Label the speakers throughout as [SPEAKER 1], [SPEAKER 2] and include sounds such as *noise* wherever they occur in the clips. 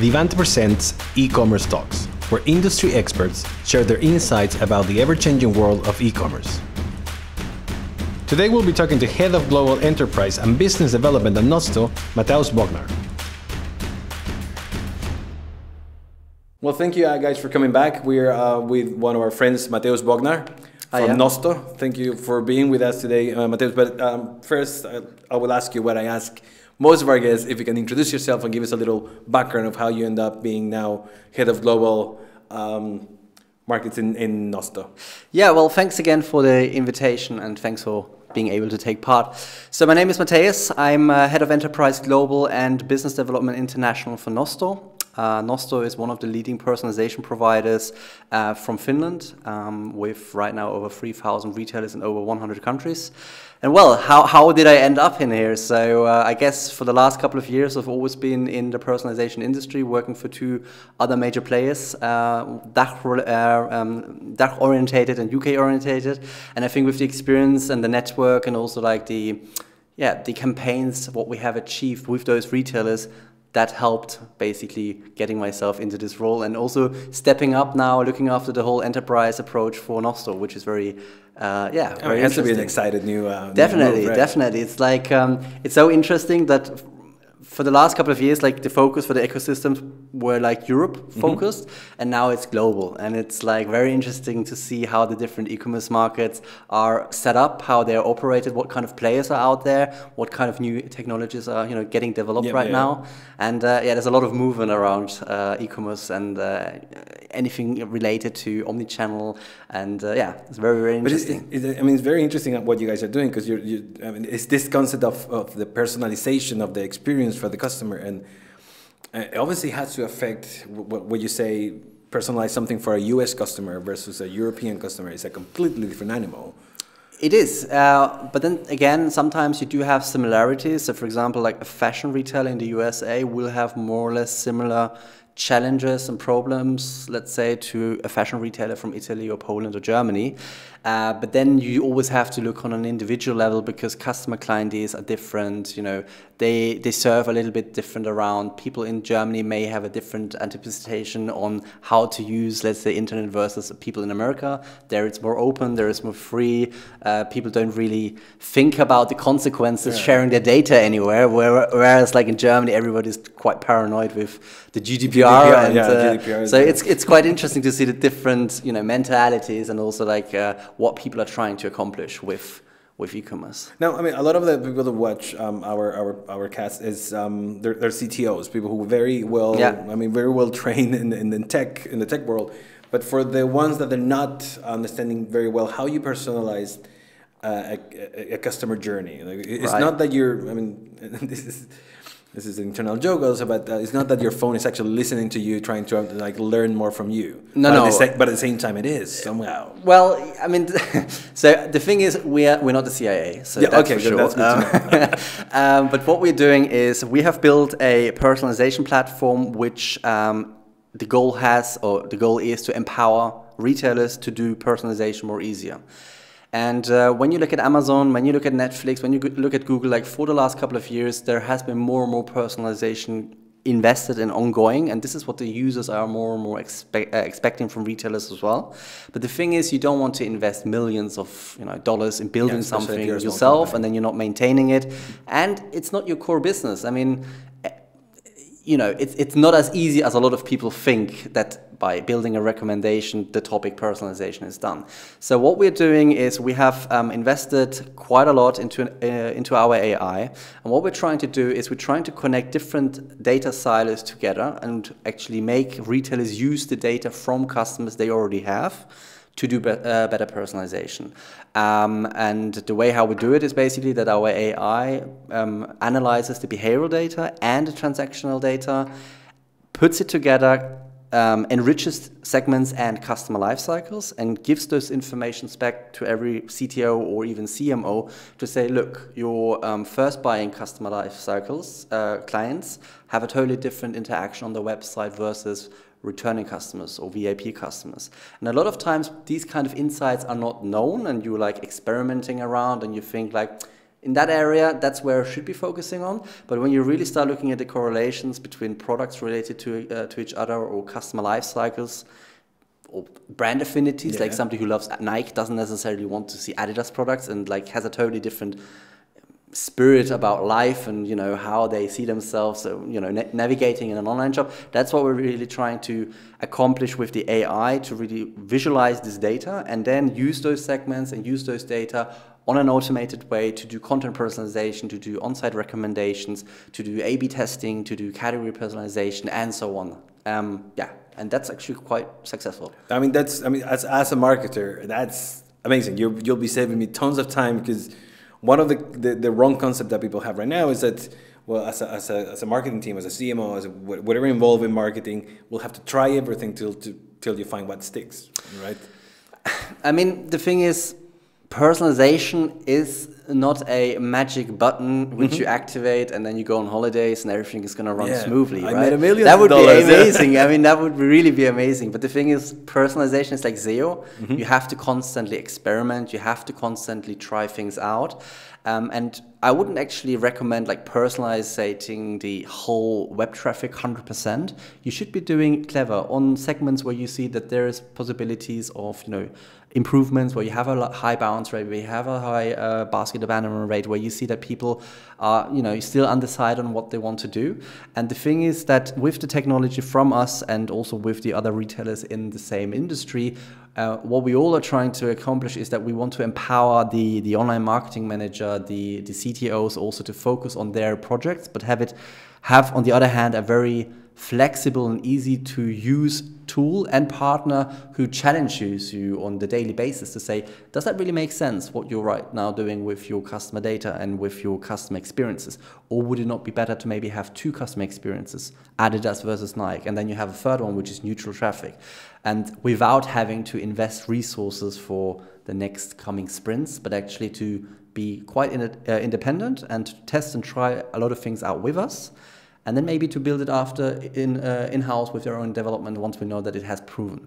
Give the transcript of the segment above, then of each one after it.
[SPEAKER 1] Divante presents e-commerce talks, where industry experts share their insights about the ever-changing world of e-commerce. Today we'll be talking to Head of Global Enterprise and Business Development at Nosto, Matthäus Bognar. Well, thank you uh, guys for coming back. We're uh, with one of our friends, Matthäus Bognar from
[SPEAKER 2] Hiya.
[SPEAKER 1] Nosto. Thank you for being with us today, uh, Matthäus. But um, first, I, I will ask you what I ask most of our guests, if you can introduce yourself and give us a little background of how you end up being now Head of Global um, Markets in, in Nosto.
[SPEAKER 2] Yeah, well, thanks again for the invitation and thanks for being able to take part. So, my name is Matthäus. I'm uh, Head of Enterprise Global and Business Development International for Nosto. Uh, Nosto is one of the leading personalization providers uh, from Finland, um, with right now over 3,000 retailers in over 100 countries. And well, how, how did I end up in here? So, uh, I guess for the last couple of years, I've always been in the personalization industry, working for two other major players, uh, DACH, uh, um, DACH orientated and UK orientated. And I think with the experience and the network and also like the yeah, the campaigns, what we have achieved with those retailers, that helped basically getting myself into this role and also stepping up now, looking after the whole enterprise approach for Nosto, which is very, uh, yeah,
[SPEAKER 1] Oh,
[SPEAKER 2] very
[SPEAKER 1] it has to be an excited new. Uh, new
[SPEAKER 2] Definitely,
[SPEAKER 1] move, right?
[SPEAKER 2] definitely. It's like um, it's so interesting that for the last couple of years, like the focus for the ecosystems were like Europe
[SPEAKER 1] Mm-hmm.
[SPEAKER 2] focused, and now it's global. And it's like very interesting to see how the different e-commerce markets are set up, how they're operated, what kind of players are out there, what kind of new technologies are you know getting developed
[SPEAKER 1] Yeah,
[SPEAKER 2] right
[SPEAKER 1] yeah.
[SPEAKER 2] now. And uh, yeah, there's a lot of movement around uh, e-commerce and uh, anything related to omnichannel. And uh, yeah, it's very very
[SPEAKER 1] But
[SPEAKER 2] interesting.
[SPEAKER 1] it, it, I mean, it's very interesting what you guys are doing because you're, you, I mean, it's this concept of, of the personalization of the experience for the customer, and it obviously has to affect what, what you say. Personalize something for a U.S. customer versus a European customer is a completely different animal.
[SPEAKER 2] It is, uh, but then again, sometimes you do have similarities. So, for example, like a fashion retailer in the USA will have more or less similar challenges and problems, let's say, to a fashion retailer from Italy or Poland or Germany. Uh, but then you always have to look on an individual level because customer clienteles are different. You know, they they serve a little bit different around. People in Germany may have a different anticipation on how to use, let's say, internet versus people in America. There it's more open, there it's more free. Uh, people don't really think about the consequences sharing their data anywhere. Where, whereas, like in Germany, everybody's quite paranoid with the GDPR,
[SPEAKER 1] GDPR,
[SPEAKER 2] and
[SPEAKER 1] yeah,
[SPEAKER 2] uh,
[SPEAKER 1] GDPR
[SPEAKER 2] so it's it's quite interesting to see the different you know mentalities and also like uh, what people are trying to accomplish with with e-commerce.
[SPEAKER 1] Now, I mean, a lot of the people that watch um, our our our cast is um, they're, they're CTOs, people who are very well,
[SPEAKER 2] Yeah.
[SPEAKER 1] I mean, very well trained in, in the tech in the tech world. But for the ones that they're not understanding very well how you personalize uh, a, a, a customer journey, like, it's
[SPEAKER 2] Right.
[SPEAKER 1] not that you're. I mean, *laughs* this is. This is an internal joke also, but uh, it's not that your phone is actually listening to you, trying to uh, like learn more from you.
[SPEAKER 2] No,
[SPEAKER 1] but
[SPEAKER 2] no.
[SPEAKER 1] At the but at the same time, it is somehow.
[SPEAKER 2] Well, I mean, *laughs* so the thing is, we are we're not the CIA, so
[SPEAKER 1] Yeah,
[SPEAKER 2] that's
[SPEAKER 1] okay,
[SPEAKER 2] for
[SPEAKER 1] good,
[SPEAKER 2] sure.
[SPEAKER 1] that's good
[SPEAKER 2] Um, *laughs* um, but what we're doing is we have built a personalization platform, which um, the goal has, or the goal is to empower retailers to do personalization more easier. And uh, when you look at Amazon, when you look at Netflix, when you look at Google, like for the last couple of years, there has been more and more personalization invested and ongoing, and this is what the users are more and more expect, uh, expecting from retailers as well. But the thing is, you don't want to invest millions of you know dollars in building
[SPEAKER 1] Yeah,
[SPEAKER 2] something
[SPEAKER 1] you're a small
[SPEAKER 2] yourself, and then you're not maintaining it, and it's not your core business. I mean, you know, it's, it's not as easy as a lot of people think that by building a recommendation, the topic personalization is done. So what we're doing is we have um, invested quite a lot into, uh, into our AI. And what we're trying to do is we're trying to connect different data silos together and actually make retailers use the data from customers they already have to do be- uh, better personalization. Um, and the way how we do it is basically that our AI um, analyzes the behavioral data and the transactional data, puts it together, um, enriches segments and customer life cycles, and gives those informations back to every CTO or even CMO to say, look, your um, first buying customer life cycles uh, clients have a totally different interaction on the website versus returning customers or VIP customers. And a lot of times these kind of insights are not known and you're like experimenting around and you think like, in that area, that's where I should be focusing on. But when you really start looking at the correlations between products related to uh, to each other or customer life cycles, or brand affinities, yeah. like somebody who loves Nike doesn't necessarily want to see Adidas products and like has a totally different spirit about life and you know how they see themselves so you know na navigating in an online shop that's what we're really trying to accomplish with the ai to really visualize this data and then use those segments and use those data on an automated way to do content personalization to do on-site recommendations to do a b testing to do category personalization and so on. Um, yeah and that's actually quite successful.
[SPEAKER 1] I mean that's i mean as, as a marketer that's amazing. You you'll be saving me tons of time because one of the, the, the, wrong concept that people have right now is that well as a, as a, as a marketing team as a cmo as a, whatever involved in marketing we'll have to try everything till to, till you find what sticks right?
[SPEAKER 2] I mean the thing is personalization is not a magic button which mm-hmm. you activate and then you go on holidays and everything is going to run yeah, smoothly I right? that would dollars, be *laughs* amazing. I mean that would really be amazing. But the thing is personalization is like SEO mm-hmm. you have to constantly experiment. You have to constantly try things out. Um, and I wouldn't actually recommend like personalizing the whole web traffic 100%. You should be doing clever on segments where you see that there's possibilities of, you know, improvements where you have a high bounce rate, where you have a high uh, basket abandonment rate, where you see that people are, you know, still undecided on what they want to do. And the thing is that with the technology from us and also with the other retailers in the same industry, uh, what we all are trying to accomplish is that we want to empower the, the online marketing manager, the, the CTOs also to focus on their projects, but have it have, on the other hand, a very flexible and easy to use tool and partner who challenges you on the daily basis to say, does that really make sense what you're right now doing with your customer data and with your customer experiences? Or would it not be better to maybe have two customer experiences, Adidas versus Nike, and then you have a third one, which is neutral traffic, and without having to invest resources for the next coming sprints, but actually to be quite in, uh, independent and test and try a lot of things out with us and then maybe to build it after in uh, in house with their own development once we know that it has proven.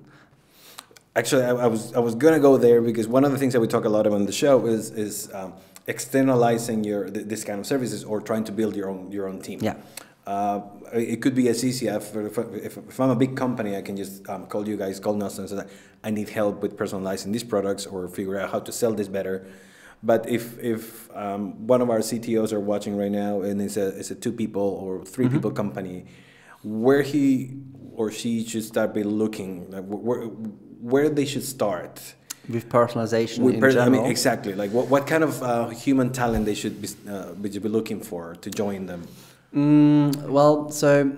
[SPEAKER 1] Actually, I, I was I was gonna go there because one of the things that we talk a lot about on the show is is um, externalizing your this kind of services or trying to build your own your own team.
[SPEAKER 2] Yeah.
[SPEAKER 1] Uh, it could be as easy if, if, if, I'm a big company, I can just um, call you guys, call Nosto, and say I need help with personalizing these products or figure out how to sell this better. But if if um, one of our CTOs are watching right now and it's a it's a two people or 3 mm-hmm. people company, where he or she should start be looking, like where where they should start
[SPEAKER 2] with personalization with I
[SPEAKER 1] mean, exactly. Like what, what kind of uh, human talent they should be, uh, be looking for to join them?
[SPEAKER 2] Mm, well, so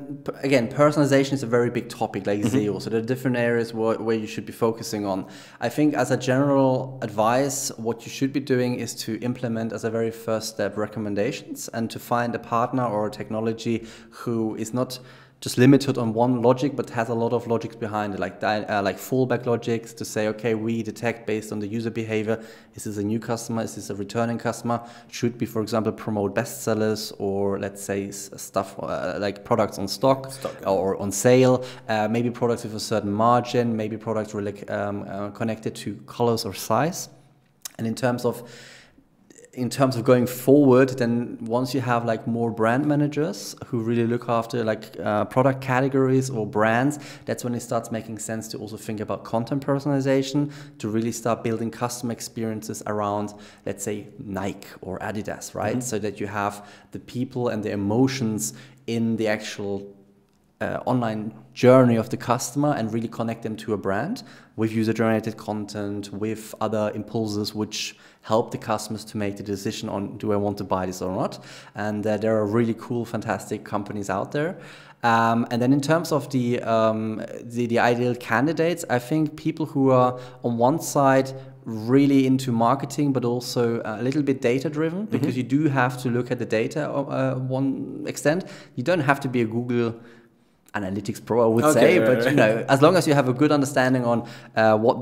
[SPEAKER 2] again, personalization is a very big topic, like mm-hmm. SEO. So there are different areas where, where you should be focusing on. I think, as a general advice, what you should be doing is to implement as a very first step recommendations and to find a partner or a technology who is not just limited on one logic, but has a lot of logics behind it, like uh, like fallback logics to say, okay, we detect based on the user behavior, is this a new customer, is this a returning customer? Should we, for example, promote bestsellers or let's say stuff uh, like products on stock, stock or on sale, uh, maybe products with a certain margin, maybe products really um, uh, connected to colors or size. And in terms of in terms of going forward, then once you have like more brand managers who really look after like uh, product categories or brands, that's when it starts making sense to also think about content personalization to really start building custom experiences around, let's say, Nike or Adidas, right? Mm-hmm. So that you have the people and the emotions in the actual uh, online journey of the customer and really connect them to a brand with user generated content, with other impulses which help the customers to make the decision on do I want to buy this or not. And uh, there are really cool, fantastic companies out there. Um, and then in terms of the, um, the, the ideal candidates, I think people who are on one side really into marketing, but also a little bit data driven because mm-hmm. you do have to look at the data uh, one extent. You don't have to be a Google analytics pro, I would okay, say, right, but right. you know, as long as you have a good understanding on uh, what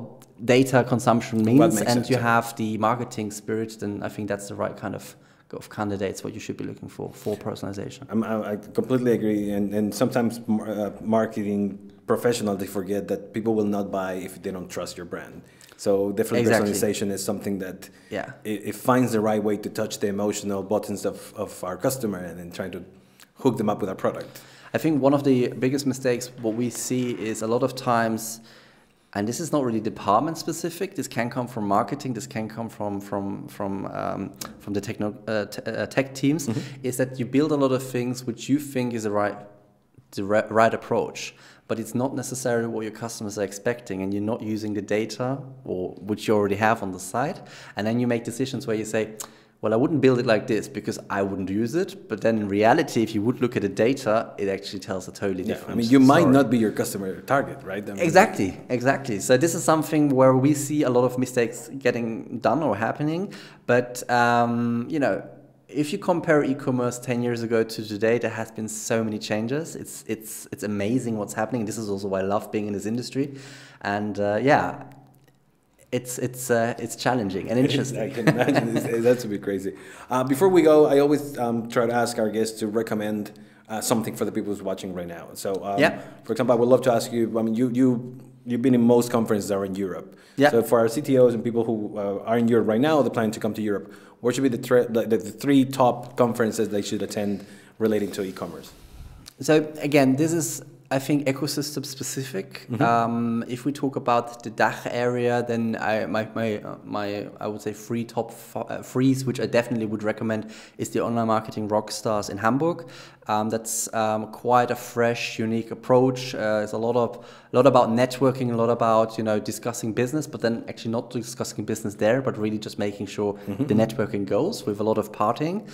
[SPEAKER 2] data consumption means and sense, you have the marketing spirit, then I think that's the right kind of of candidates what you should be looking for for personalization.
[SPEAKER 1] I'm, i completely agree, and, and sometimes uh, marketing professionals they forget that people will not buy if they don't trust your brand. So definitely
[SPEAKER 2] Exactly.
[SPEAKER 1] personalization is something that
[SPEAKER 2] Yeah.
[SPEAKER 1] it, it finds the right way to touch the emotional buttons of, of our customer and then trying to hook them up with our product.
[SPEAKER 2] I think one of the biggest mistakes what we see is a lot of times, and this is not really department specific. This can come from marketing. This can come from from from um, from the techno uh, t- uh, tech teams. Is that you build a lot of things which you think is the right the ri- right approach, but it's not necessarily what your customers are expecting, and you're not using the data or which you already have on the site, and then you make decisions where you say. Well, I wouldn't build it like this because I wouldn't use it. But then in reality, if you would look at the data, it actually tells a totally
[SPEAKER 1] Yeah,
[SPEAKER 2] different
[SPEAKER 1] I mean, you might not be your customer target, right? I mean,
[SPEAKER 2] Exactly, exactly. So this is something where we see a lot of mistakes getting done or happening. But um, you know, if you compare e-commerce ten years ago to today, there has been so many changes. It's it's it's amazing what's happening. This is also why I love being in this industry, and uh, yeah, it's it's uh, it's challenging and interesting. *laughs*
[SPEAKER 1] I can imagine that's a bit crazy. Uh, before we go, I always um, try to ask our guests to recommend uh, something for the people who's watching right now. So, um,
[SPEAKER 2] Yeah.
[SPEAKER 1] for example, I would love to ask you. I mean, you you you've been in most conferences that are in Europe.
[SPEAKER 2] Yeah.
[SPEAKER 1] So, for our CTOs and people who uh, are in Europe right now, they're planning to come to Europe. What should be the, the, the three top conferences they should attend relating to e-commerce?
[SPEAKER 2] So again, this is I think ecosystem specific. Um, if we talk about the DACH area, then I, my my uh, my I would say three top uh, threes, which I definitely would recommend, is the online marketing rockstars in Hamburg. Um, that's um, quite a fresh, unique approach. Uh, it's a lot of a lot about networking, a lot about you know discussing business, but then actually not discussing business there, but really just making sure the networking goes with a lot of partying.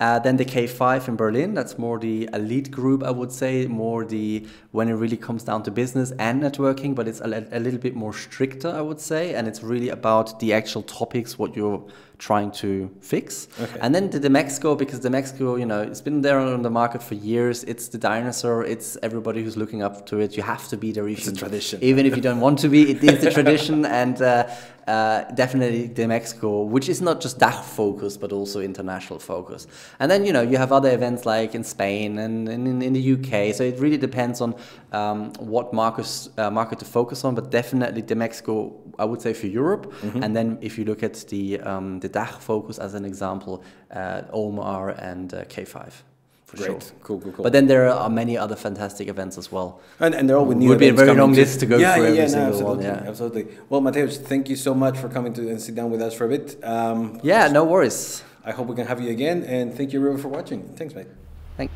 [SPEAKER 2] Uh, then the K5 in Berlin, that's more the elite group, I would say, more the when it really comes down to business and networking, but it's a, a little bit more stricter, I would say, and it's really about the actual topics, what you're trying to fix.
[SPEAKER 1] Okay.
[SPEAKER 2] And then the, the DMEXCO, because the DMEXCO, you know, it's been there on the market for years. It's the dinosaur. It's everybody who's looking up to it. You have to be there. If
[SPEAKER 1] It's a tradition.
[SPEAKER 2] Even if you don't want to be, it is the *laughs* tradition. And uh, uh, definitely the DMEXCO, which is not just DACH focused, but also international focus. And then, you know, you have other events like in Spain and, and in, in the UK. So it really depends on um, what markets, uh, market to focus on. But definitely the DMEXCO, I would say for Europe.
[SPEAKER 1] Mm-hmm.
[SPEAKER 2] And then if you look at the, um, the DACH focus as an example, uh, OMR and uh, K5. For
[SPEAKER 1] Great,
[SPEAKER 2] sure.
[SPEAKER 1] cool, cool, cool.
[SPEAKER 2] But then there are many other fantastic events as well.
[SPEAKER 1] And, and they're all with new
[SPEAKER 2] Would be a very long list to go
[SPEAKER 1] yeah,
[SPEAKER 2] through
[SPEAKER 1] yeah,
[SPEAKER 2] every
[SPEAKER 1] no,
[SPEAKER 2] single
[SPEAKER 1] absolutely,
[SPEAKER 2] one, yeah.
[SPEAKER 1] absolutely. Well, Matthäus, thank you so much for coming to and sit down with us for a bit. Um,
[SPEAKER 2] Yeah, no worries.
[SPEAKER 1] I hope we can have you again, and thank you, everyone, for watching. Thanks, mate.
[SPEAKER 2] Thank